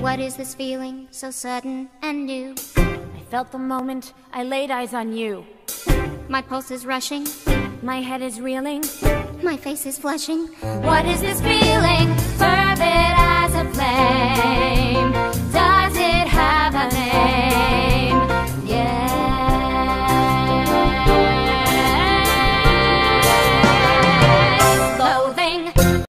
What is this feeling so sudden and new? I felt the moment I laid eyes on you. My pulse is rushing, My head is reeling. my face is flushing. What is this feeling?